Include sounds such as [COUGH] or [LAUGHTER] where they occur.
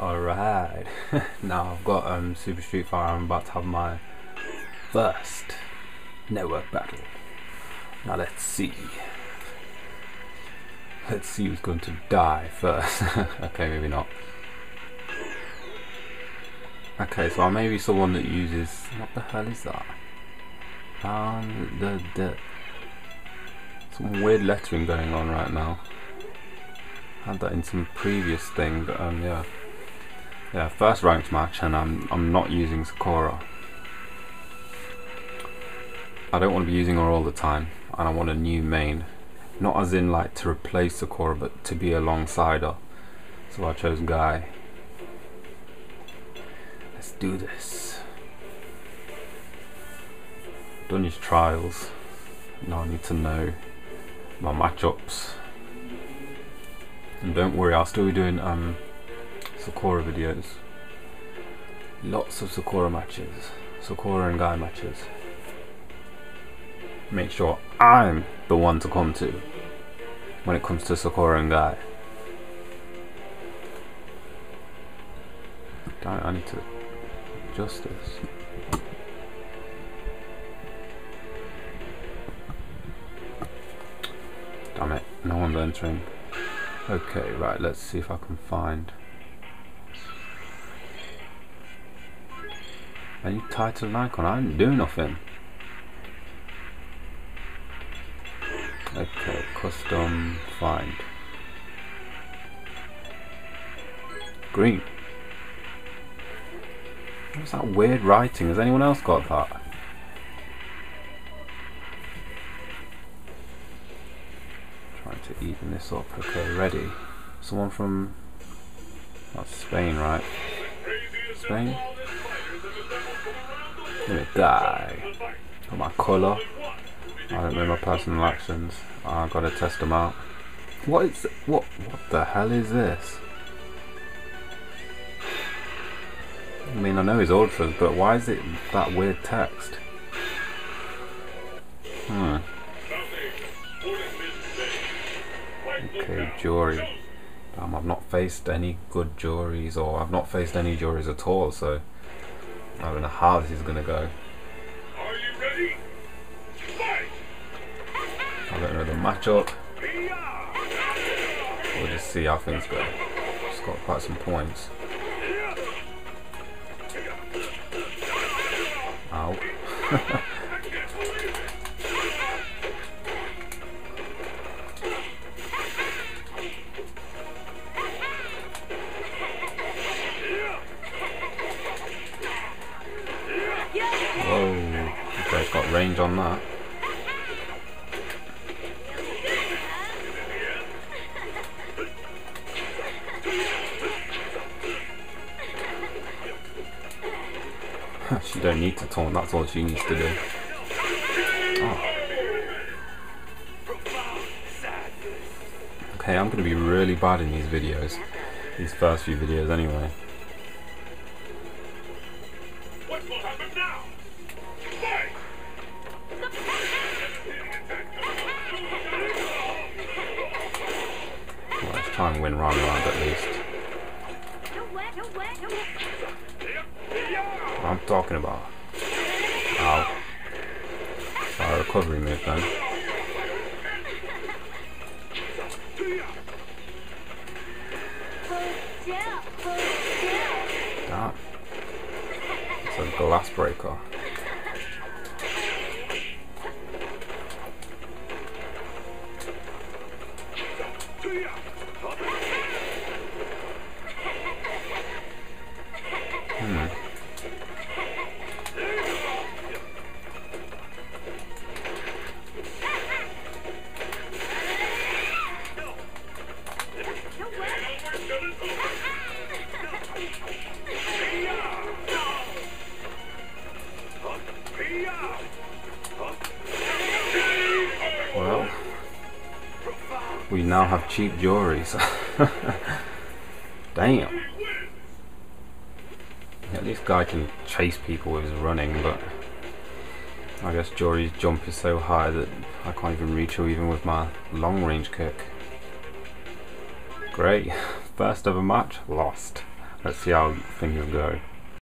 Alright, [LAUGHS] now I've got um, Super Street Fighter, I'm about to have my first network battle. Now let's see. Let's see who's going to die first. [LAUGHS] okay, maybe not. Okay, so I may be someone that uses... What the hell is that? Um, the, the... Some weird lettering going on right now. Had that in some previous thing, but um, yeah. Yeah, first ranked match and I'm, I'm not using Sakura. I don't want to be using her all the time and I want a new main. Not as in like to replace Sakura but to be alongside her. So I chose Guy. Let's do this. Done his trials. Now I need to know my matchups. And don't worry, I'll still be doing um Sakura videos. Lots of Sakura matches. Sakura and Guy matches. Make sure I'm the one to come to when it comes to Sakura and Guy. Damn, I need to adjust this. Damn it, no one's entering. Okay, right, let's see if I can find any title and icon. I didn't do nothing. Okay, custom find. Green. What's that weird writing? Has anyone else got that? Trying to even this up. Okay, ready. Someone from that's Spain, right? Spain? Gonna die. Got my colour. I don't know my personal actions. I gotta test them out. What is what? What the hell is this? I mean, I know his ultras, but why is it that weird text? Hmm. Okay, Juri. Um, I've not faced any good Juris, or I've not faced any Juris at all, so I don't know how this is gonna go. Are you ready? Fight! I don't know the matchup. We'll just see how things go. It's got quite some points. Ow. [LAUGHS] that. she don't need to taunt, that's all she needs to do. Oh. Okay, I'm gonna be really bad in these videos. These first few videos anyway. At least. What I'm talking about. Ow. Our recovery move then. Damn. It's a glass breaker. Hmm. Well, we now have cheap jewelries. [LAUGHS] Damn. Least guy can chase people with his running, but I guess Juri's jump is so high that I can't even reach her even with my long range kick. Great. [LAUGHS] First ever match, lost. Let's see how things go.